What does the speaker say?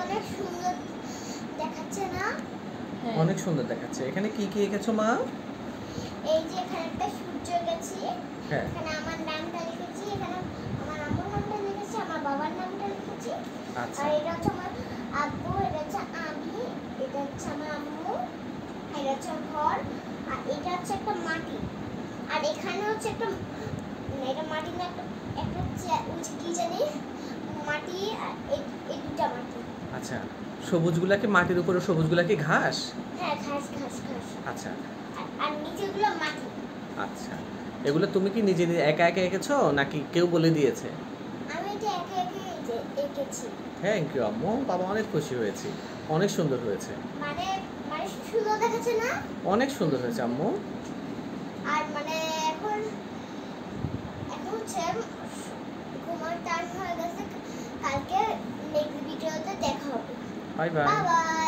অনেক সুন্দর দেখাচ্ছে না? হ্যাঁ। অনেক সুন্দর দেখাচ্ছে। এখানে কি কি এঁকেছো মা? এই যে এখানে একটা সূর্য গেছি হ্যাঁ। এখানে আমার নামটা লিখেছি এখানে আমার আম্মুর নামটা লিখেছি আমার বাবার নামটা লিখেছি। আচ্ছা। আর এটা হচ্ছে আমার আব্বু এটা হচ্ছে আমি এটা হচ্ছে আমার আম্মু এটা হচ্ছে ঘর আর এটা হচ্ছে একটা মাটি। আর এখানে হচ্ছে একটা এটা মাটি না একটা একটা হচ্ছে ওই যে কি জানি মাটি আর আচ্ছা সবুজগুলাকে মাটির উপরে সবুজগুলাকে ঘাস? হ্যাঁ ঘাস ঘাস ঘাস। আচ্ছা। আর- নিচেগুলো মাটি। আচ্ছা। এগুলো তুমি কি নিজে নিজে একা একা এঁকেছো নাকি কেউ বলে দিয়েছে? আমি এটা একে একে এঁকেছি। থ্যাংক ইউ আম্মু। বাবা অনেক খুশি হয়েছি। অনেক সুন্দর হয়েছে। মানে মানে সুন্দর দেখাচ্ছে না? অনেক সুন্দর হয়েছে আম্মু। আর মানে এখন এখন হচ্ছে ঘুমার টাইম হয়ে গেছে। কালকে 拜拜。